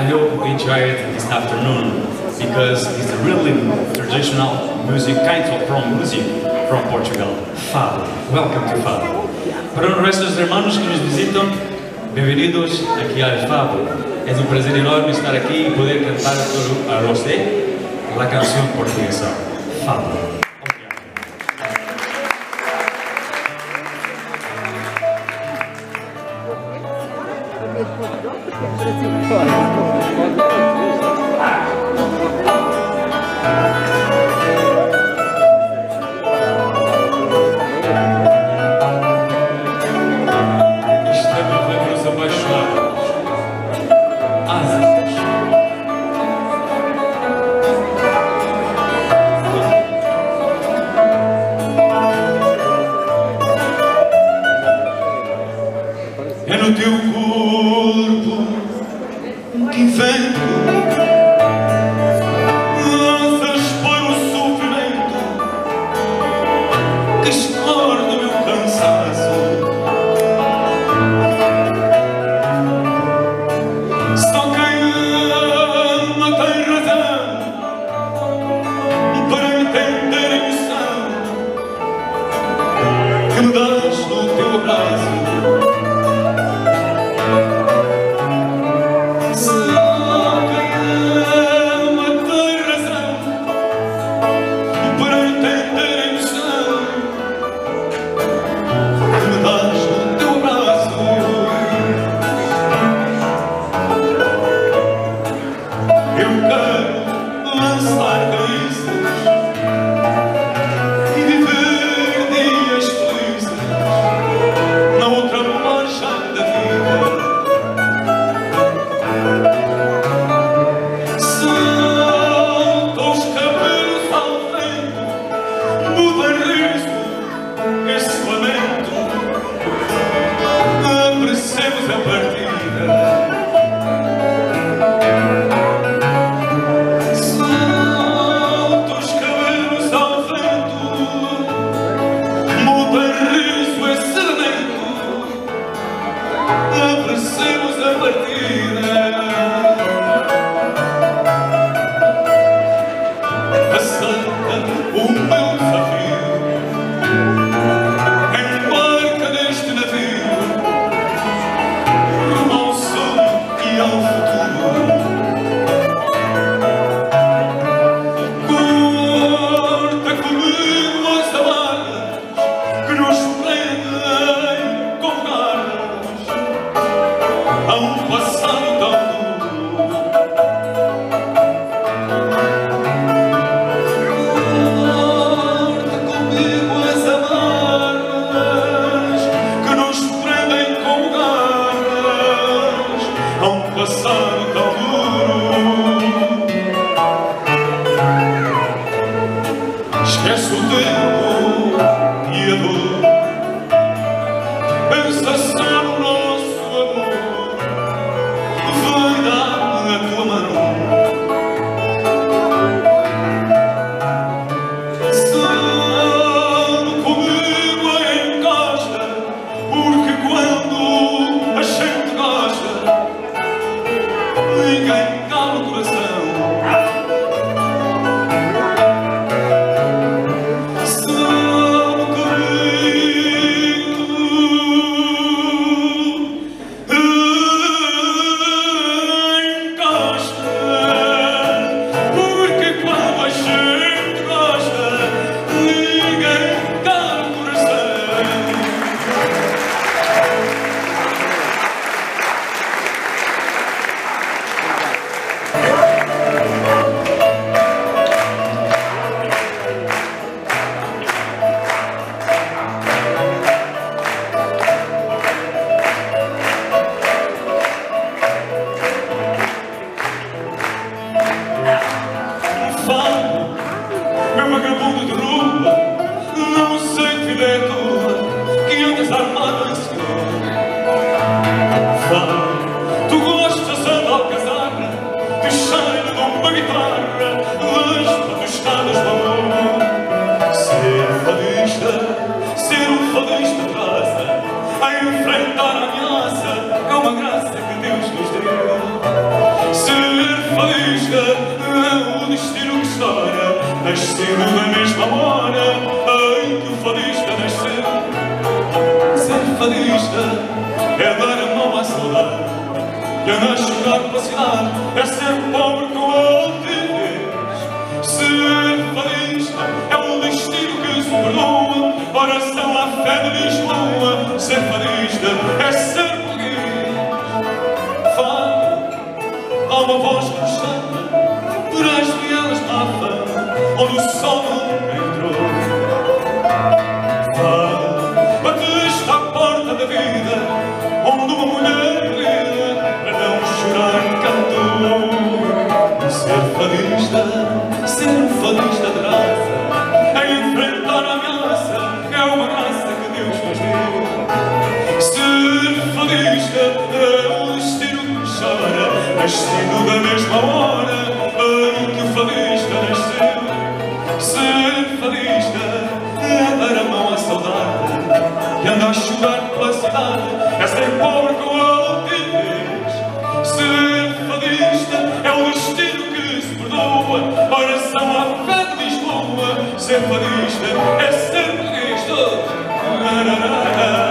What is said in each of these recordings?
I hope you enjoy it this afternoon because it's really traditional music, kind of from music from Portugal. Fado. Welcome to Fado. Para os nossos irmãos que nos visitam, bem-vindos aqui é ao Fado. É um prazer enorme estar aqui e poder cantar a você a canção portuguesa. Fado. É no teu corpo que vento Tu gostas de alcazar, Que cheiro de uma guitarra Lespa dos estados do amor Ser fadista Ser um fadista traça A enfrentar a ameaça É uma graça que Deus nos deu. Ser fadista É o destino que chora Nascido na mesma hora Em que o fadista nasceu. Ser fadista é dar a saudade E andar a chorar pela cidade É ser pobre com altivez Ser farista é um destino que se perdoa Oração à fé de Lisboa Ser farista é ser feliz. Fala, há voz Nascido da mesma hora em que o Fadista nasceu. Ser Fadista é dar a mão à saudade E andar a chorar pela cidade É ser pobre com altivez. Ser Fadista é o destino que se perdoa Oração à fé de Lisboa Ser Fadista é ser Fadista Ararara.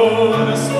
Chora-se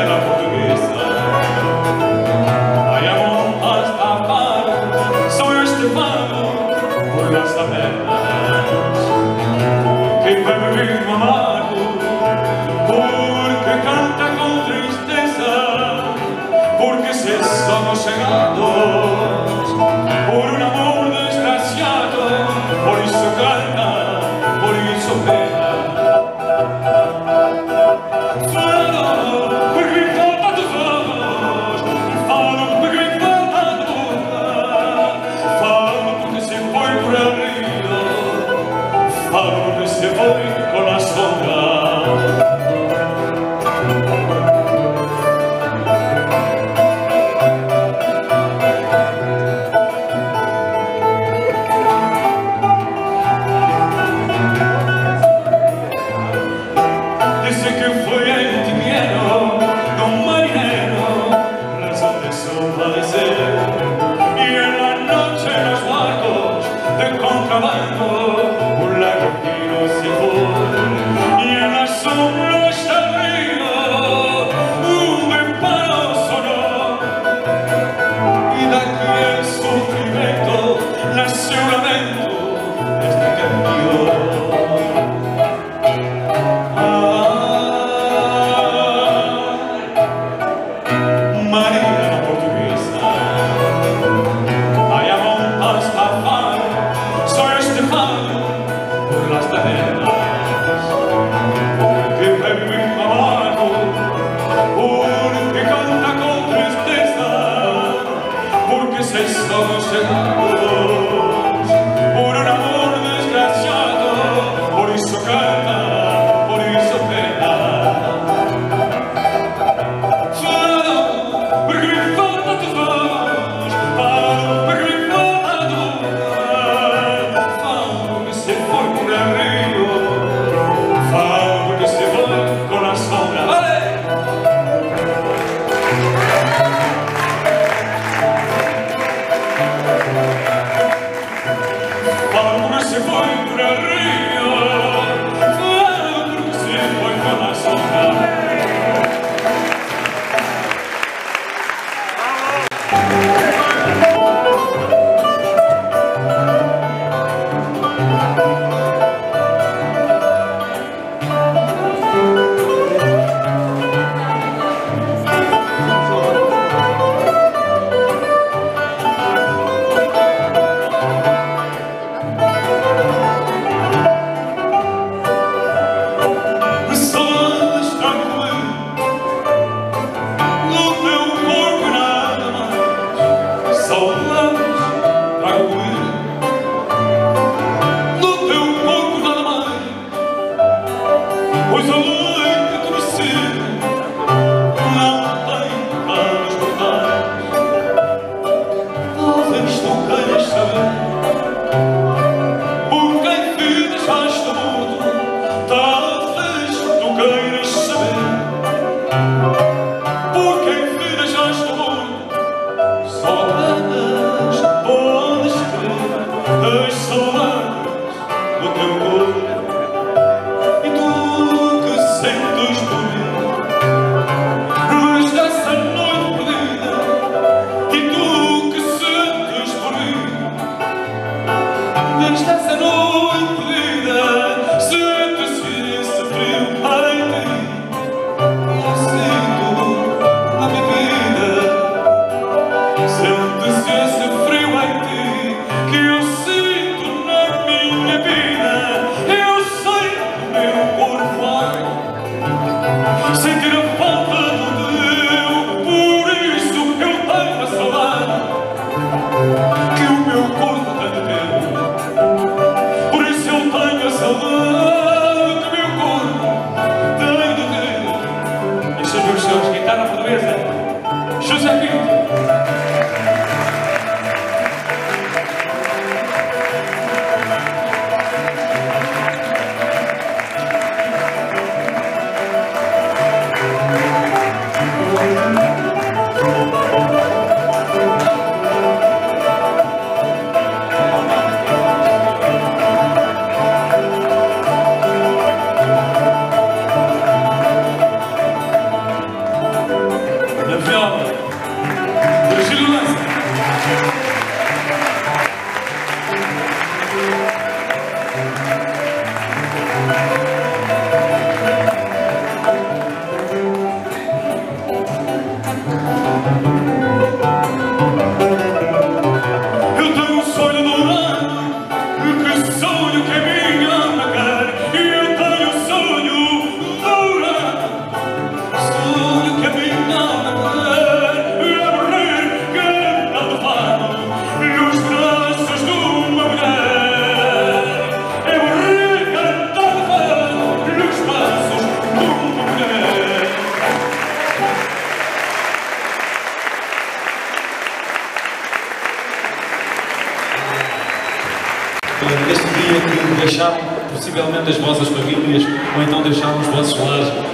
Amen.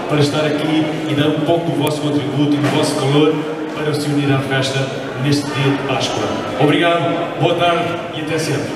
para estar aqui e dar um pouco do vosso contributo e do vosso calor para se unir à festa neste dia de Páscoa. Obrigado, boa tarde e até sempre.